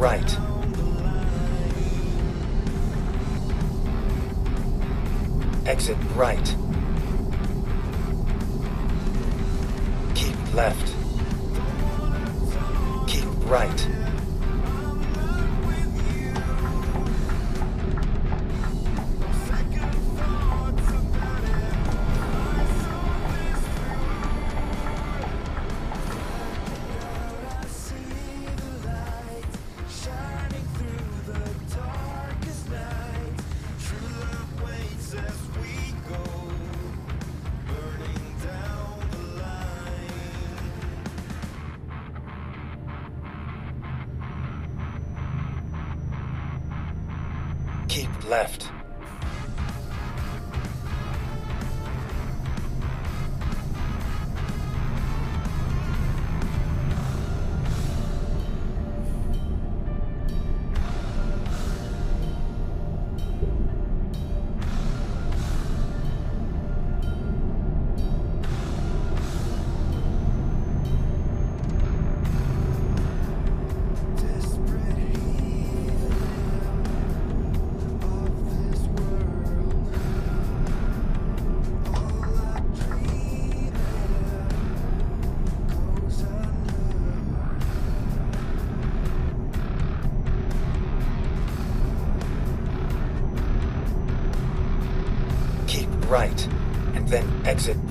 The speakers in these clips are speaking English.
Right. Exit right.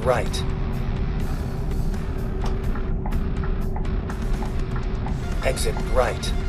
Right. Exit right.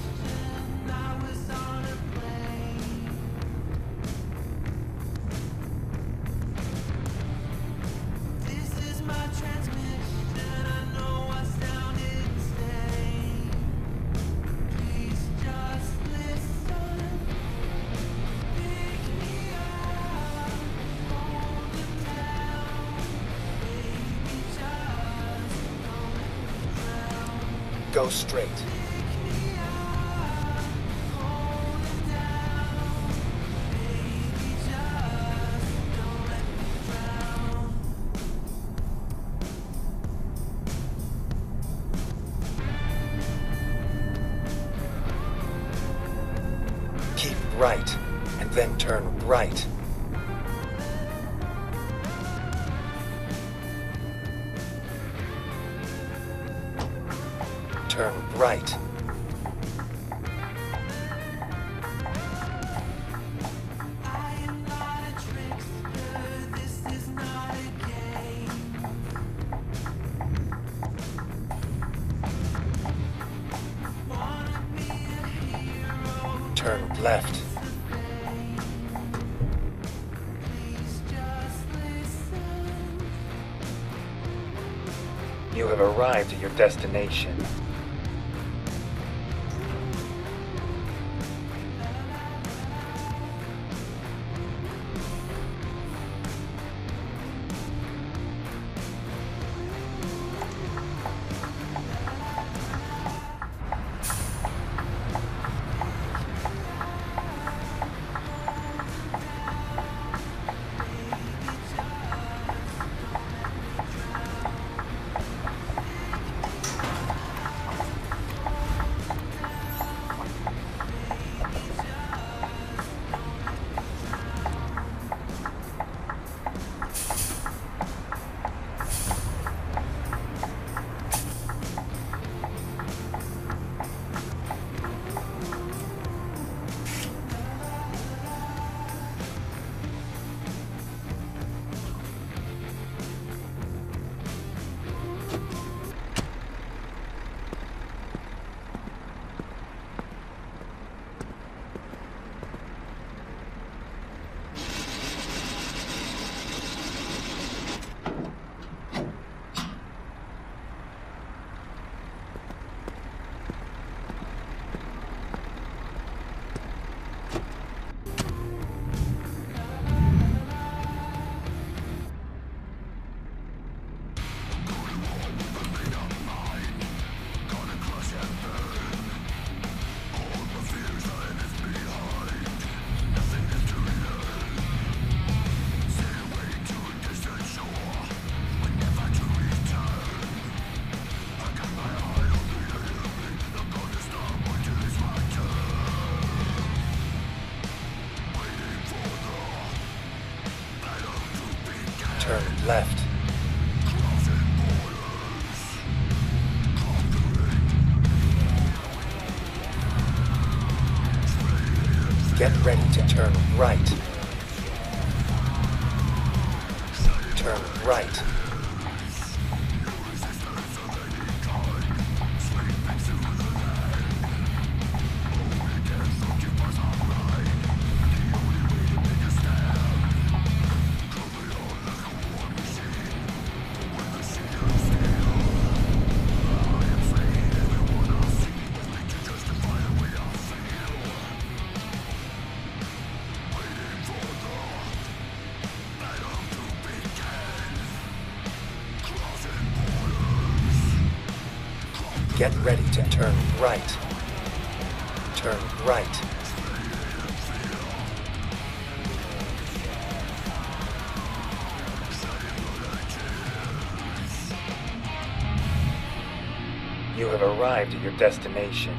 And then turn right. Turn right. Your Get ready to turn right. Turn right. You have arrived at your destination.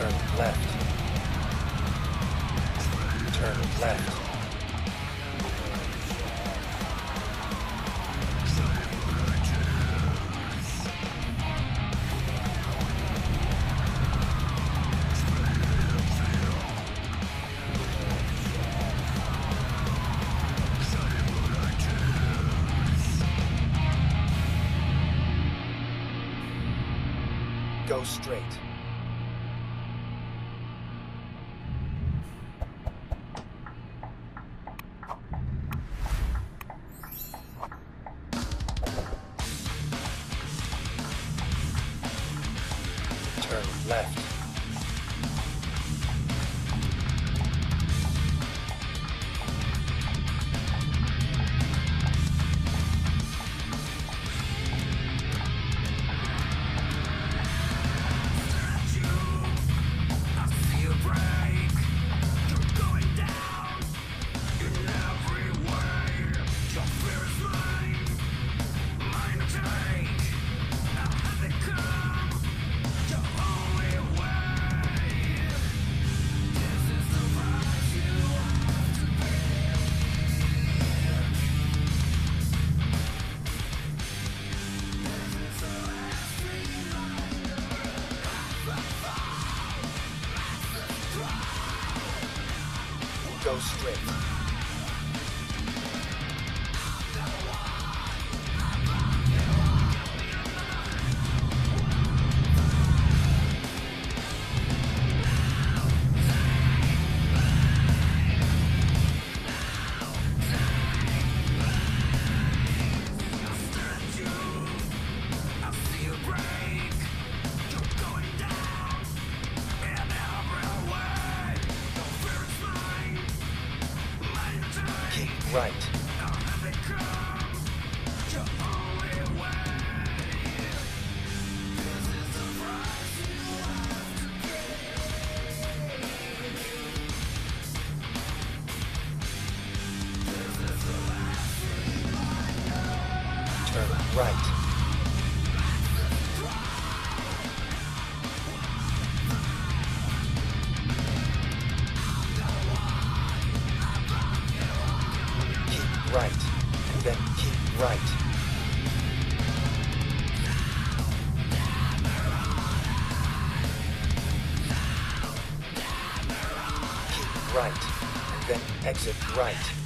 Turn left. Turn left. Go straight. Right. And then exit right.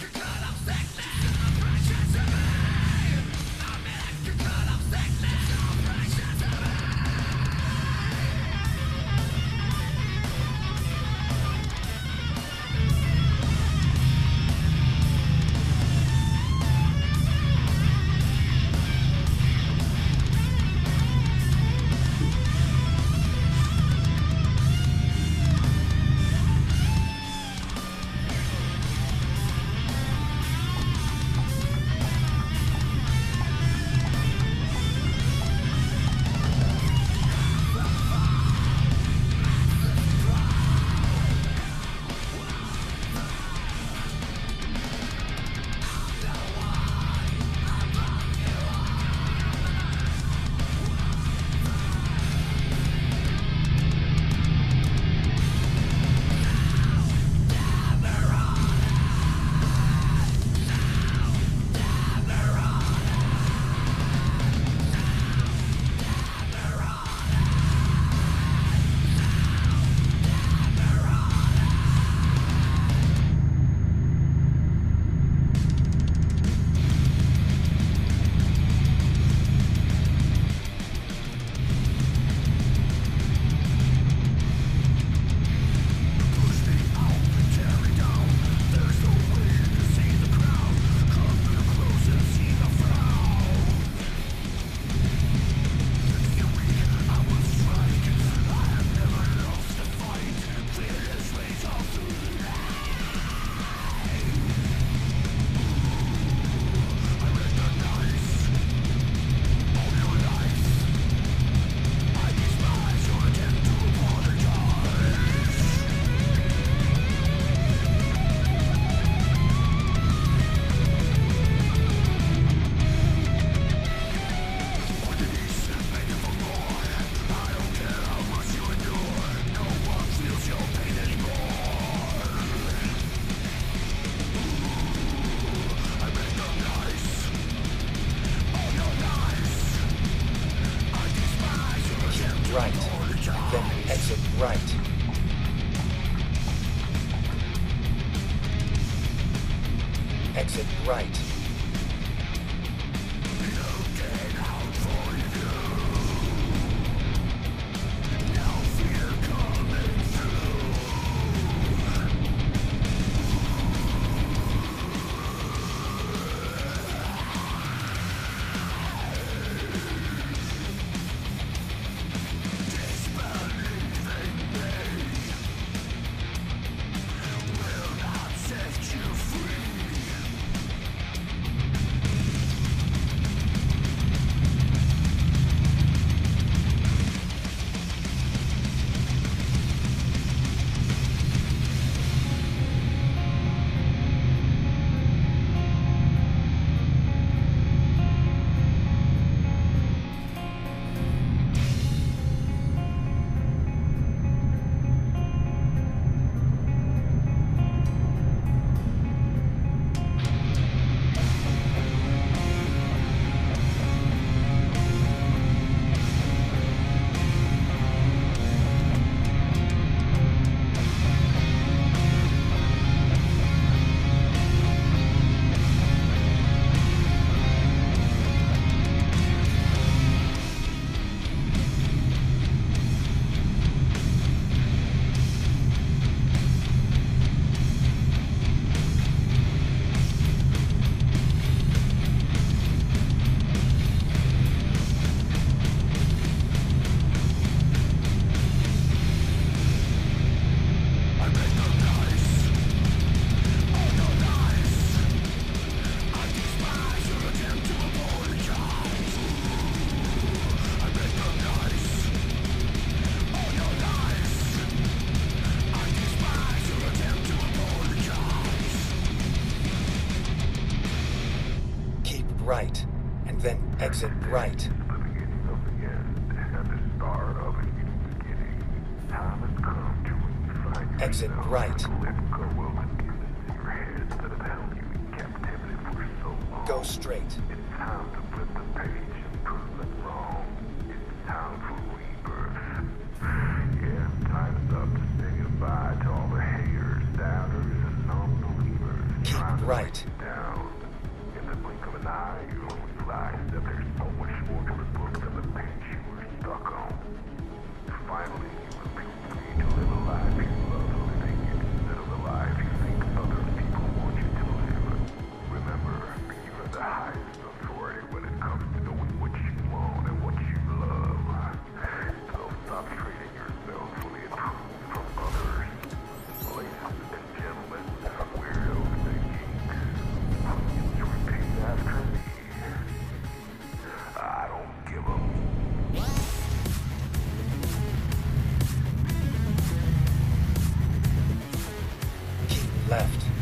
Refine Exit right. Left.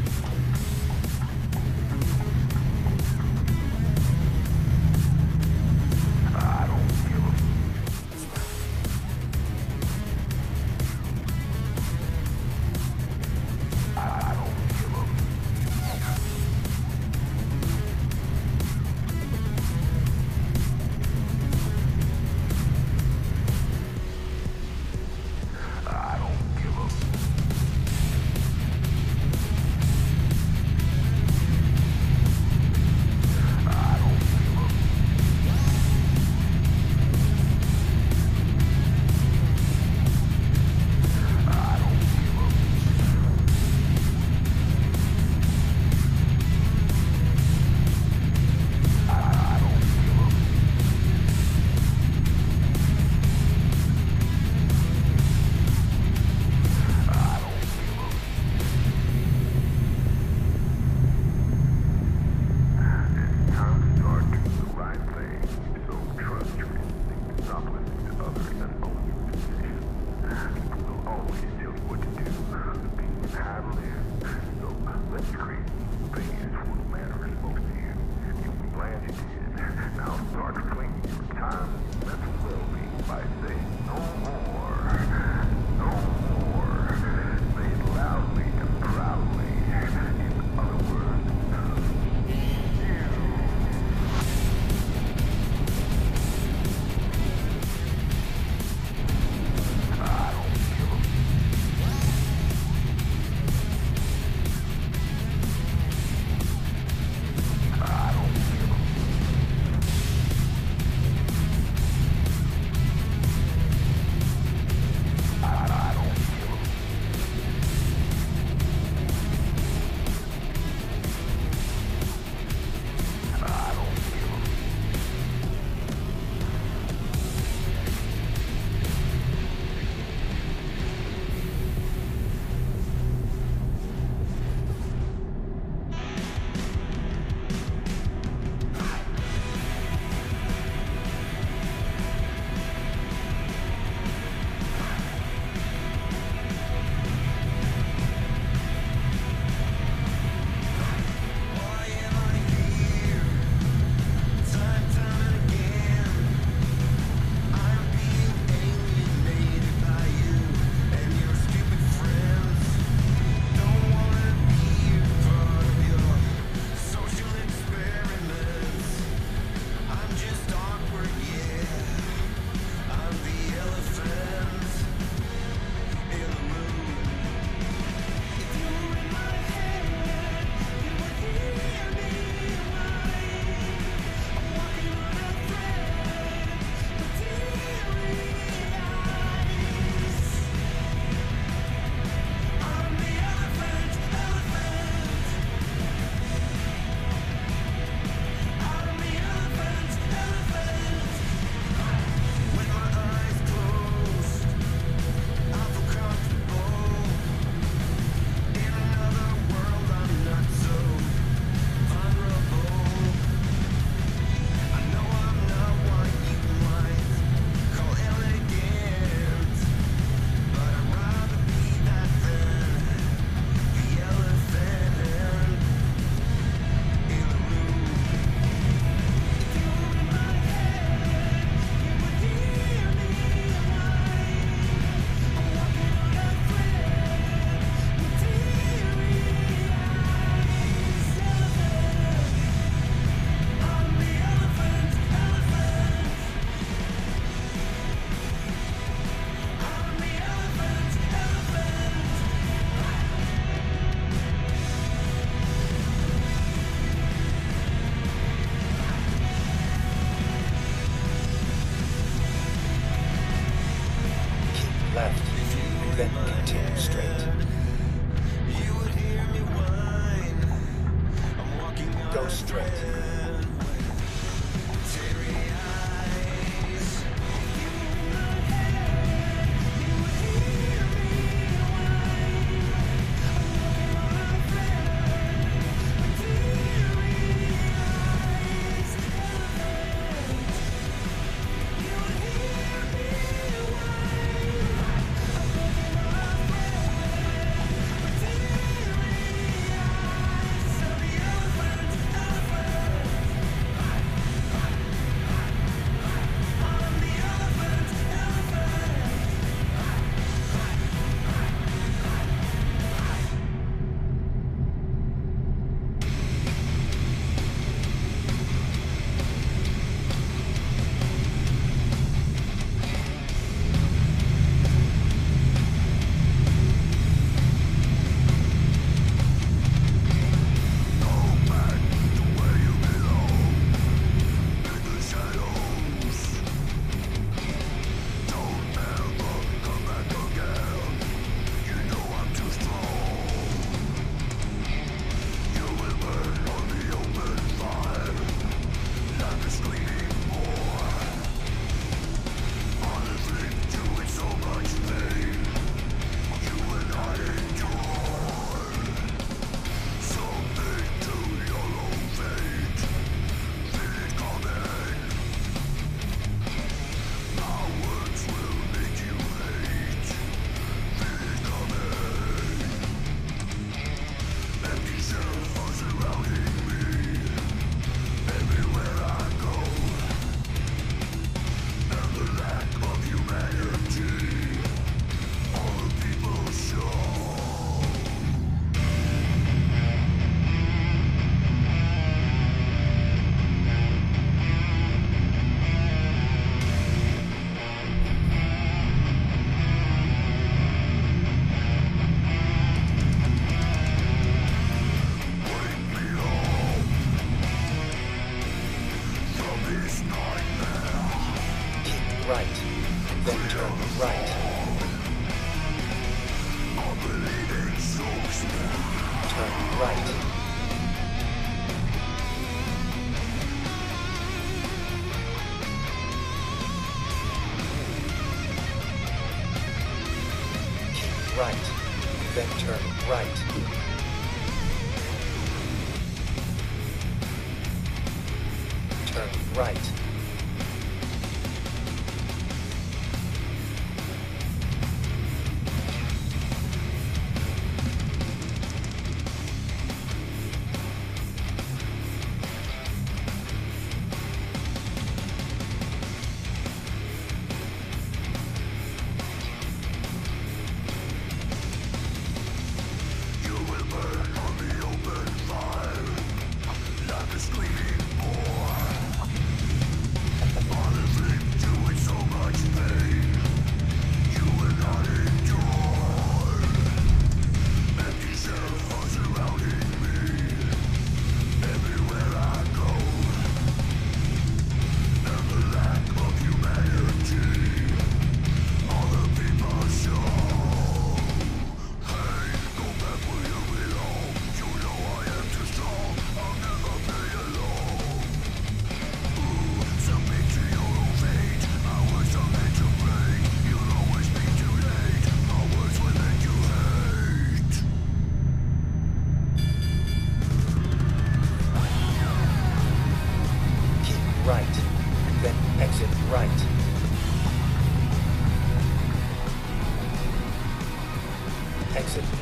Right.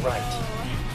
Right.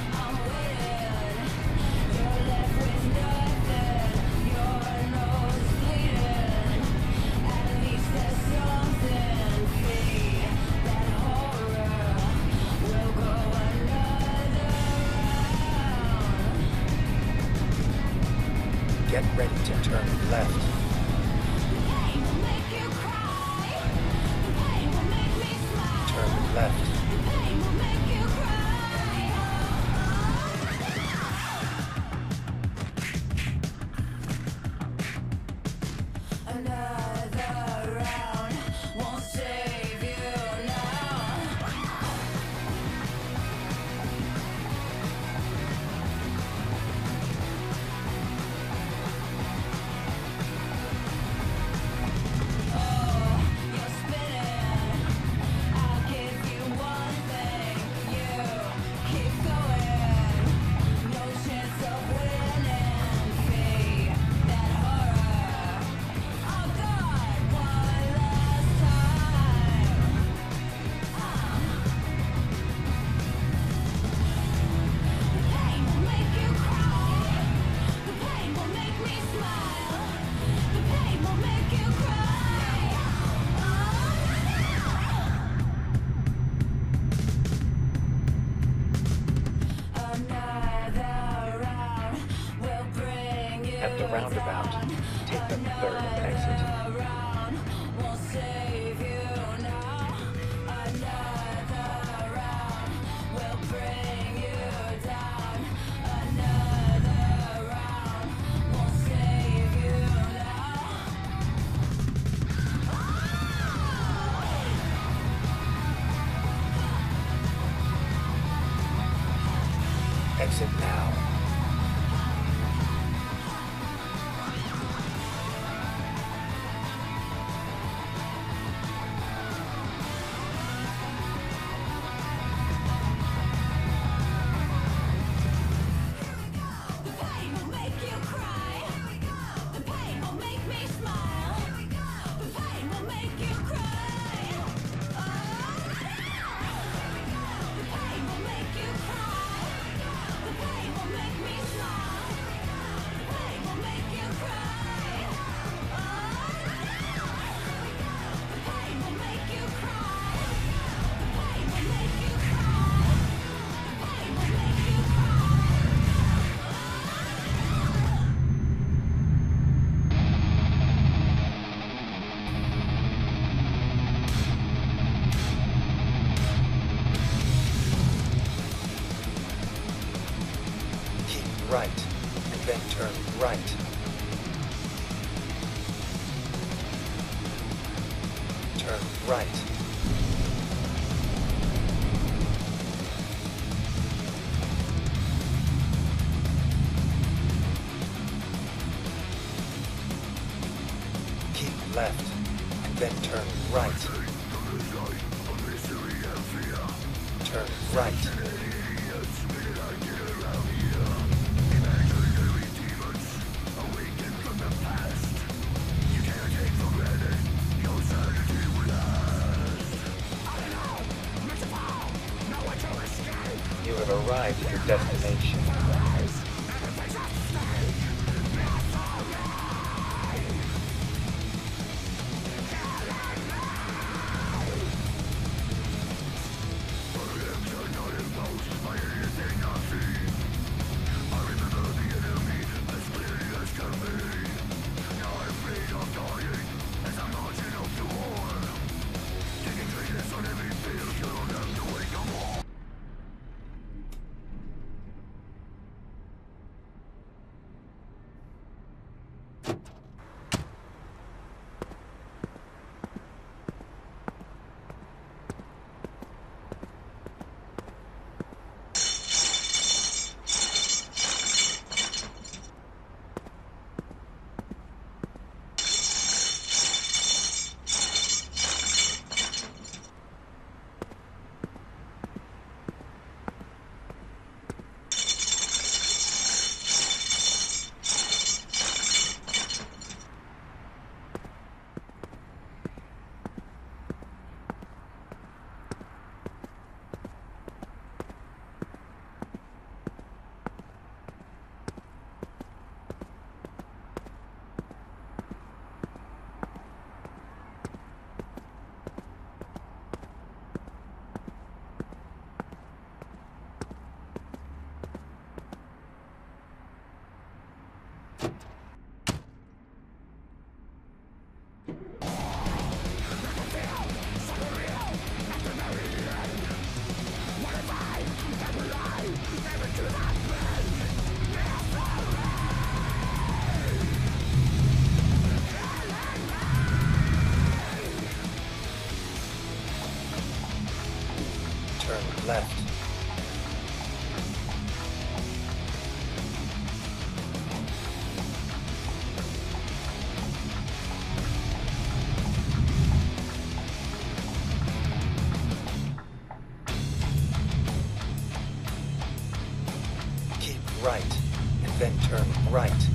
Right, and then turn right. Right.